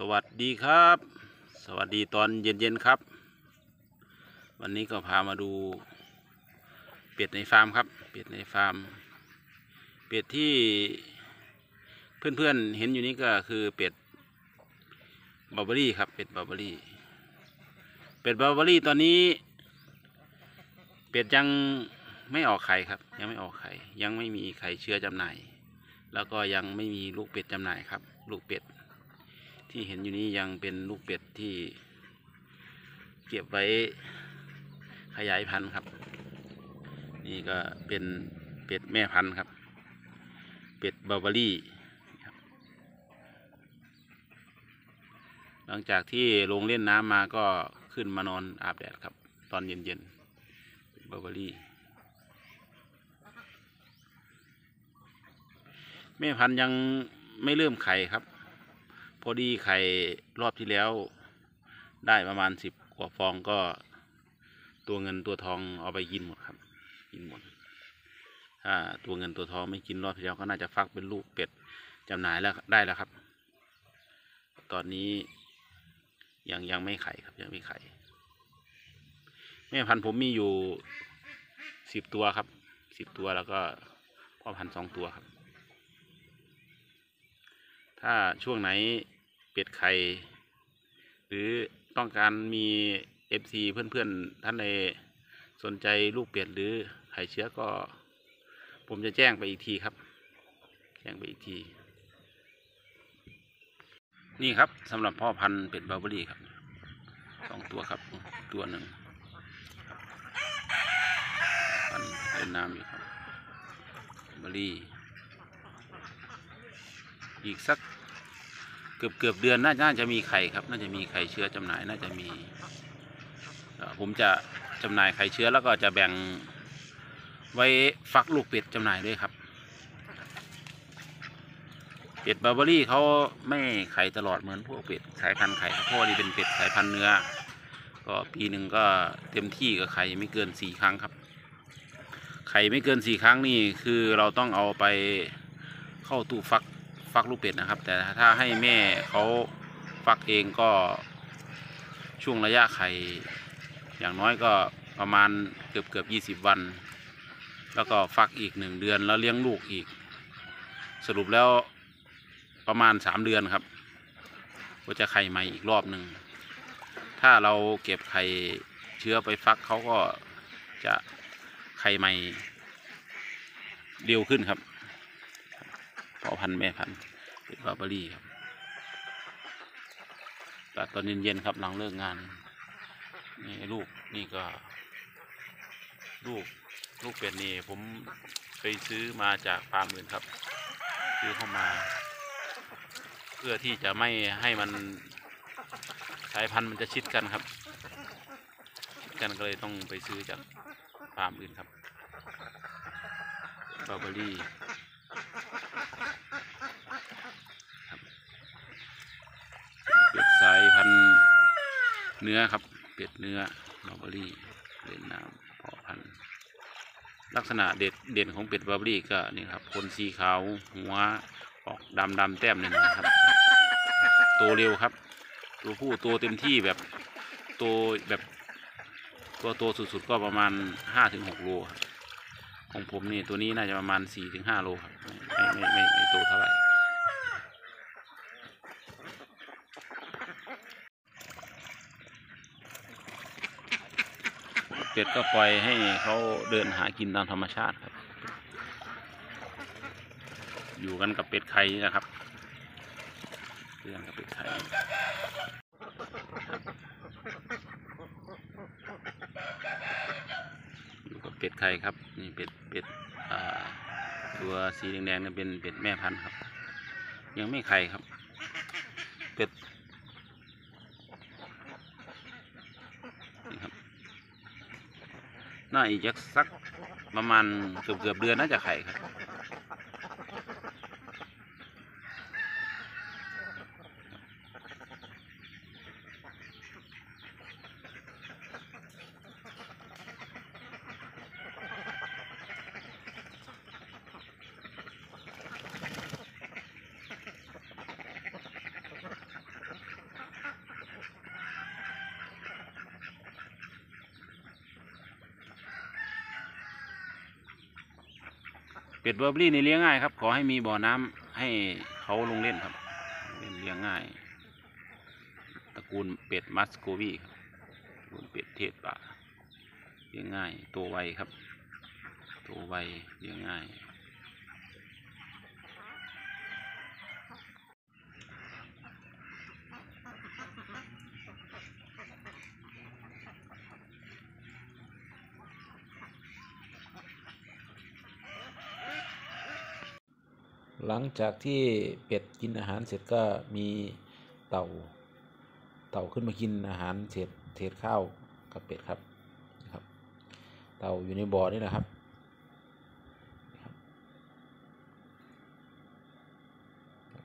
สวัสดีครับ สวัสดีตอนเย็นๆครับ วันนี้ก็พามาดู เป็ดในฟาร์มครับ เป็ดในฟาร์ม เป็ดที่เพื่อนๆเห็นอยู่นี้ก็คือเป็ดบาร์เบอรี่ครับ เป็ดบาร์เบอรี่ เป็ดบาร์เบอรี่ตอนนี้ เป็ดยังไม่ออกไข่ครับ ยังไม่ออกไข่ยังไม่มีไข่เชื้อจำหน่าย แล้วก็ยังไม่มีลูกเป็ดจำหน่ายครับ ลูกเป็ด ที่เห็นอยู่นี้ยังเป็นลูกเป็ดที่เก็บไว้ขยายพันธุ์ครับ นี่ก็เป็นเป็ดแม่พันธุ์ครับ เป็ดบาบารี่ครับหลังจากที่ลงเล่นน้ำมาก็ขึ้นมานอนอาบแดดครับ ตอนเย็นๆบาบารี่แม่พันธุ์ยังไม่เริ่มไข่ครับ อดีไข่รอบที่แล้ว ได้ประมาณสิบกว่าฟองก็ตัวเงินตัวทองเอาไปกินหมดครับกินหมดถ้าตัวเงินตัวทองไม่กินรอบที่แล้วก็น่าจะฟักเป็นลูกเป็ดจำหน่ายแล้วได้แล้วครับ ตอนนี้ยังยังไม่ไข่ครับยังไม่ไข่แม่พันธุ์ผมมีอยู่สิบตัวครับสิบตัวแล้วก็พ่อพันธุ์สองตัวครับ ถ้าช่วงไหน เป็ดไข่หรือต้องการมี FC เพื่อนๆ ท่านใดสนใจลูกเป็ดหรือไข่เชื้อก็ ผมจะแจ้งไปอีกทีครับ แจ้งไปอีกที นี่ครับสำหรับพ่อพันธุ์เป็ดบาร์เบอรี่ครับสองตัวครับ ตัวหนึ่งพันเล่นน้ำอยู่ครับบาร์รี่อีกสัก เกือบเกือบเดือนน่าน่าจะมีไข่ครับ น่าจะมีไข่เชื้อจำหน่ายน่าจะมีผมจะจำหน่ายไข่เชื้อแล้วก็จะแบ่งไว้ฟักลูกเป็ดจำหน่ายด้วยครับ เป็ดบาร์เบอรี่เขาไม่ไข่ตลอดเหมือนพวกเป็ดสายพันธุ์ไข่ครับเพราะว่านี่เป็นเป็ดสายพันธุ์เนื้อ ก็ปีหนึ่งก็เต็มที่กับไข่ไม่เกินสี่ครั้งครับ ไข่ไม่เกินสี่ครั้งนี่คือเราต้องเอาไปเข้าตู้ฟัก ฟักลูกเป็ดนะครับ แต่ถ้าให้แม่เขาฟักเองก็ช่วงระยะไข่อย่างน้อยก็ประมาณเกือบเกือบยี่สิบวัน แล้วก็ฟักอีกหนึ่งเดือนแล้วเลี้ยงลูกอีก สรุปแล้วประมาณสามเดือนครับก็จะไข่ใหม่อีกรอบหนึ่งถ้าเราเก็บไข่เชื้อไปฟักเขาก็จะไข่ใหม่เร็วขึ้นครับ อพันธ์แม่พันธุ์เป็นบาร์เบอรี่ครับแต่ตอนเย็นๆครับหลังเลิกงาน นี่ลูกนี่ก็ ลูกลูกเป็ดนี่ผมไปซื้อมาจากฟาร์มอื่นครับ ซื้อเข้ามา เพื่อที่จะไม่ให้มันสายพันธุ์มันจะชิดกันครับชิดกันก็เลยต้องไปซื้อจากฟาร์มอื่นครับบาร์เบอรี่ เป็ดสายพันธุ์ เนื้อครับ เป็ดเนื้อลาเบอรี่เล่นน้ำเพาะพันธุ์ลักษณะเด็ดเด่นของเป็ดบาร์เบอรี่ก็นี่ครับขนสีขาวหัวออกดำดำแต้มหน่อยครับโตเร็วครับ ตัวผู้โตเต็มที่แบบโตแบบตัวโตสุดๆก็ประมาณห้าถึงหกโลครับของผมนี่ตัวนี้น่าจะประมาณสี่ถึงห้าโลครับไม่ไม่ไม่ไม่โตเท่าไหร่ เป็ดก็ปล่อยให้เขาเดินหากินตามธรรมชาติครับ อยู่กันกับเป็ดไข่นะครับอยู่กันกับเป็ดไข่อยู่กับเป็ดไข่ครับ นี่เป็ดเป็ดอ่าตัวสีแดงๆนี่เป็นเป็ดแม่พันธุ์ครับ ยังไม่ไข่ครับ เป็ดนี่ครับ น่าอีกจักสักประมาณเกือบเกือบเดือนน่าจะไข่ครับ เป็ดเบอร์บรี่นี่เลี้ยงง่ายครับ ขอให้มีบ่อน้ำให้เขาลงเล่นครับเล่นเลี้ยงง่าย ตระกูลเป็ดมัสโกวีครับตระกูลเป็ดเทศป่าเลี้ยงง่าย ตัวไวครับ ตัวไวเลี้ยงง่าย หลังจากที่เป็ดกินอาหารเสร็จก็มีเต่า เต่าขึ้นมากินอาหารเศษเศษข้าวกับเป็ดครับนะครับ เต่าอยู่ในบ่อนี่นะครับนี่ครับ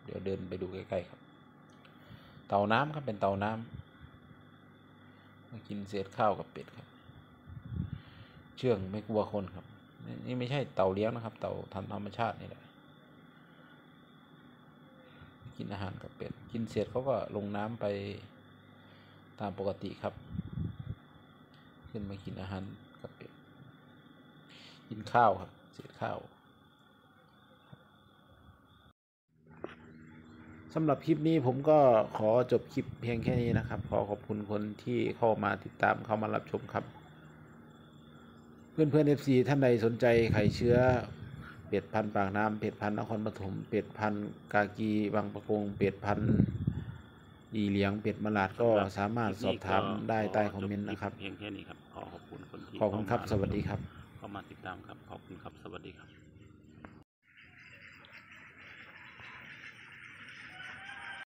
เดี๋ยวเดินไปดูใกล้ๆครับ เต่าน้ำครับเป็นเต่าน้ำมากินเศษข้าวกับเป็ดครับ เชื่องไม่กลัวคนครับ นี่ไม่ใช่เต่าเลี้ยงนะครับ เต่าธรรมชาตินี่แหละ กินอาหารกับเป็ด กินเสร็จเขาก็ลงน้ำไปตามปกติครับ ขึ้นมากินอาหารกับเป็ด กินข้าวครับเศษข้าวสำหรับคลิปนี้ผมก็ขอจบคลิปเพียงแค่นี้นะครับ ขอขอบคุณคนที่เข้ามาติดตามเข้ามารับชมครับ เพื่อนเพื่อน FC ท่านใดสนใจไข่เชื้อ เป็ดพันธุ์ปากน้ำเป็ดพันธุ์นครปฐมเป็ดพันธุ์กากีบางประกงเป็ดพันธุ์อีเหลียงเป็ดมะลาดก็สามารถสอบถามได้ใต้คอมเมนต์นะครับเพียงแค่นี้ครับขอขอบคุณคนที่ขอบคุณครับเข้ามาสวัสดีครับเข้ามาติดตามครับ